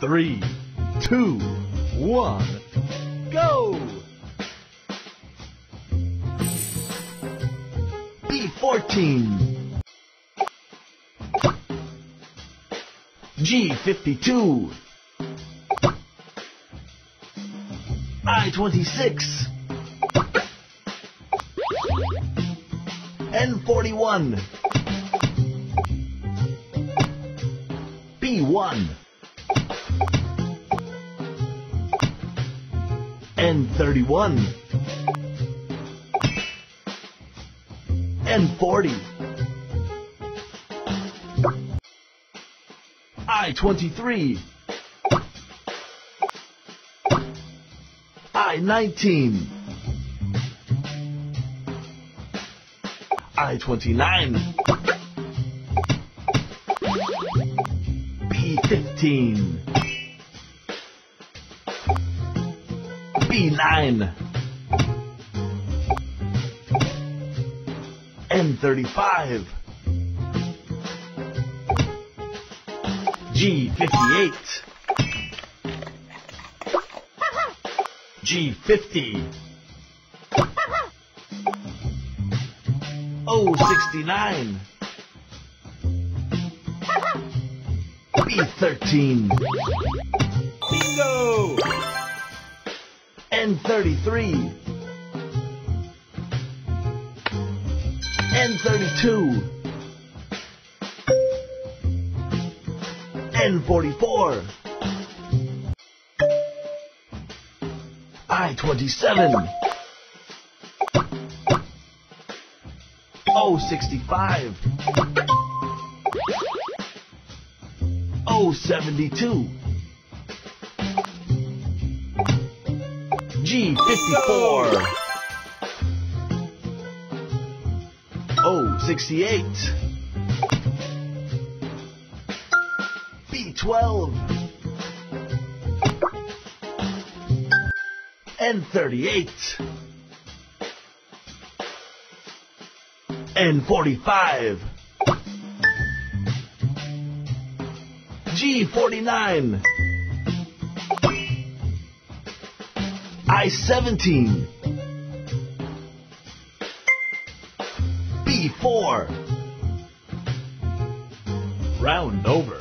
three, two, one, go! B14 G52 I-26 N41 B1 N31 N40 I-23 I-19 I-29 B-15 B9 N35 G58 G50 O69 B13 N33 N32 N44 I-27 O65 O72 G54 O68 B12 N38 N45 G49 I-17 B4 Round over.